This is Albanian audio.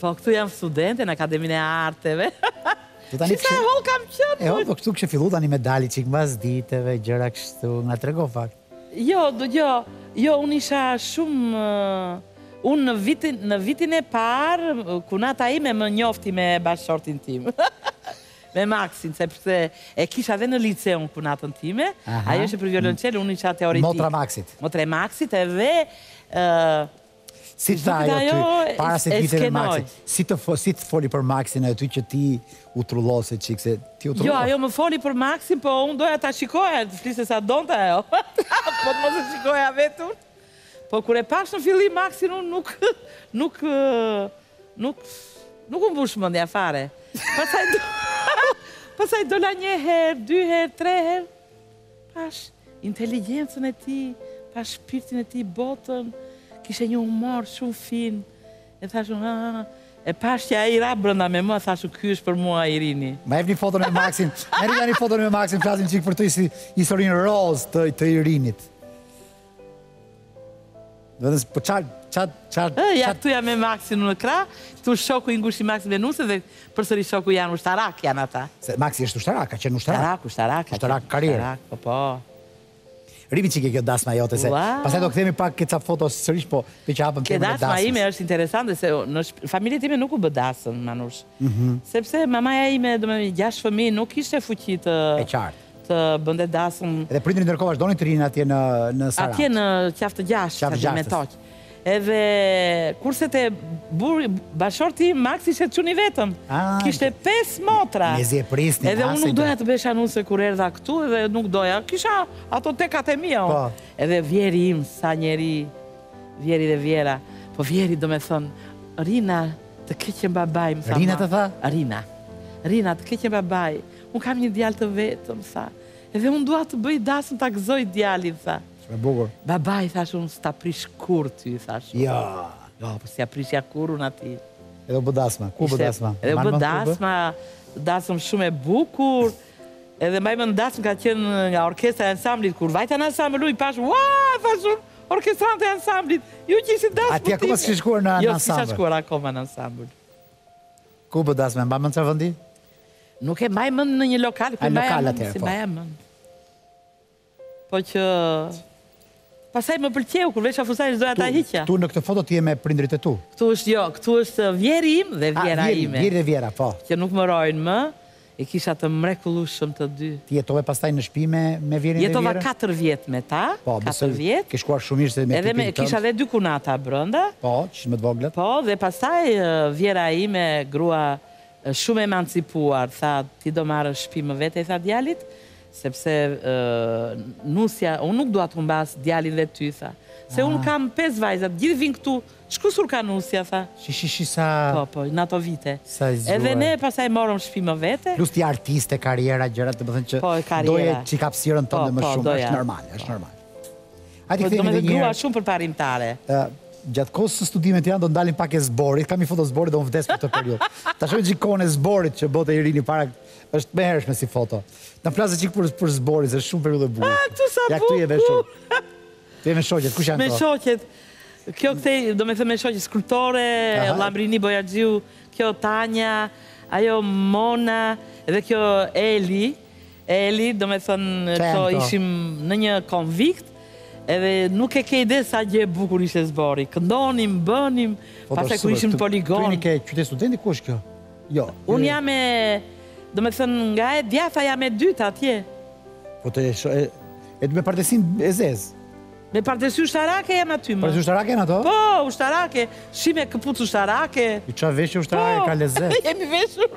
Po këtu jam studente në Akademinë e Arteve. Po tani kishe... e hollë kam qënë? E hollë, po këtu kishe fillu tani me dalë çikë mbasditeve, gjëra kështu, na trego pak. Jo, jo, jo, jo, unë isha shumë... Unë në vitin, në vitin e parë, kunata ime më njofti me bashkëshortin tim. me Maksin, sepse e kisha dhe në lice unë kunatën time. Ajo ishte për violoncelë, unë isha teoritike. Motra e Maksit. Motra e Maksit edhe... Si të tha ajo ty, para se të me Maksin, si të, si të foli për Maksin e ty që ti u trullose çikë, se ti u trullose. Jo, ajo më foli për Maksin, po unë doja ta shikoja, të fliste sa donte ajo. po të mos e shikoja vetë unë. Po kur e pashë në fillim Maksin, unë nuk, nuk, nuk, nuk m'u mbush mëndja fare. Pastaj, pastaj dola një herë, dy herë, tre herë. Pashë inteligjencën e tij, pashë shpirtin e tij, botën, kishte një humor shumë fin, e thashë unë, ha, ha, e pashë që ai ra brenda me mua, thashë ky është për mua. Irini. Ma jepni foton me Maksin, merri tani foton me Maksin, flasim çikë për këtë historinë rozë të Irinit. Venus, po çar, çar, çar... E, ja këtu jam me Maksin në krah, këtu shoku i ngushtë i Maksit me nusen dhe përsëri shoku janë ushtarakë janë ata. Se Maksi është ushtarak, ka qenë ushtarak. Ushtarak, ushtarak. Ushtarak karriere. Ushtarak, po po. Rrimë çikë te kjo dasma jote se. Pastaj do kthehemi pak këto foto sërish, po meqë hapëm temën e dasmës. Dasma ime është interesante se në familjen time nuk u bë dasëm Manush. Mhm. Sepse mamaja ime, domethënë gjashtë fëmijë, nuk kishte fuqi të E qartë. të bënte dasëm. Edhe prindërit ndërkohë vazhdonin të rrinin atje në në Sarandë. Atje në Qafë të Gjashtës, Qafë gjashtë. me tokë. Edhe kurse te burri bashkëshorti Maksi ishte çun i vetëm. Ah, Kishte pesë motra. Mezi e prisnin. Edhe unë nuk doja të bëhesha nuse kur erdha këtu edhe nuk doja. Kisha ato tekat e mia. Po. Edhe vjehrri im ça njeri, vjehrri dhe vjehrra. Po vjehrri domethënë Rina të keqen babai më tha. Rina të tha? Rina. Rina të keqen babaj. Unë kam një djalë të vetëm, tha. Edhe unë dua të bëj dasmë ta gëzoj djalin, tha. Shumë bukur. Baba, i thashë unë s'ta prish kurrë ty, i thashë. Ja. Jo, po s'ia prishja kurrë unë atij. Edhe u bë dasma. Ku u bë dasma? Edhe u bë dasma, dasmë shumë e bukur. Edhe mbaj mend në dasmë ka qenë nga orkestra e ansamblit kur vajta në ansambl i pashë, "Ua, thashë unë, orkestrantët e ansamblit. Ju që ishit në dasmë." A ti akoma s'kishe shkuar në ansambl. Jo, s'kisha shkuar akoma në ansambl. Ku u bë dasma? Mban mend çfarë vendi? Nuk e mbaj mend në një lokal, ku mbaja mend, si mbaja mend. Po që Pastaj më pëlqeu kur veç afër saj doja ta hiqja. Tu në këtë foto ti je me prindërit e tu. Ktu është jo, ktu është vjehrri im dhe ah, vjehrra ime. Vjehrri, vjehrri dhe vjehrra, po. Që nuk më rrojnë më. I kisha të mrekullueshëm të dy. Ti jetove pastaj në shtëpi me me vjehrrin e Jetova 4 vjet me ta, 4 po, vjet. Ke shkuar shumë mirë se me Edhe me kisha edhe dy kunata brenda. Po, që më të vogla. Po, dhe pastaj vjehrra ime, grua shumë e emancipuar, tha, ti do marrësh shtëpi më vete i tha djalit, sepse nusja, unë nuk dua të humbas djalin dhe ty tha, se unë kam pesë vajza, të gjithë vijnë këtu, ç'kusur ka nusja tha. Shi shi shi sa. Po po, në ato vite. Sa e zgjuar. Edhe ne pastaj morëm shtëpi më vete. Plus ti artiste, karriera, gjëra, domethënë që doje çik hapësirën tënde më shumë, është normale, është normale. Hajde po, kthejmë edhe një herë. shumë përparimtare. Ë, gjatë kohës së studimeve do ndalemi pak te zbori, kam një foto zborit do më vdes për këtë periudhë. Ta shohim çik kohën e zborit që po të ikim para është më e hershme si foto. Na flet çik për për zborin, se shumë periudhë e bukur. Ah, ktu sa bukur. Ja këtu je me shoqet. Ti me shoqet, kush janë këto? Me shoqet. Kjo këtej, do me thënë me shoqet skulptore, Lambrini Bojaxhiu, kjo Tanja, ajo Mona dhe kjo Eli. Eli, domethënë këto ishim në një konvikt, edhe nuk e ke ide sa gjë e bukur ishte zbori. Këndonim, bënim, po, pastaj kur ishim në poligon. Këtu jeni ke qytet studenti ku është kjo? Jo. Un jam e domethënë nga e djatha jam e dytë atje. Po të e e të me pardesynë e zezë. Me pardesy ushtarake jam aty më. Pardesy ushtarake janë ato? Po, ushtarake. Shi me këpucë ushtarake. I qa veshë ushtarake po, ka lezet. Jemi veshur.